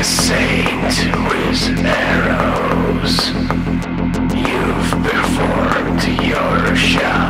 a saint with arrows. You've performed your shot.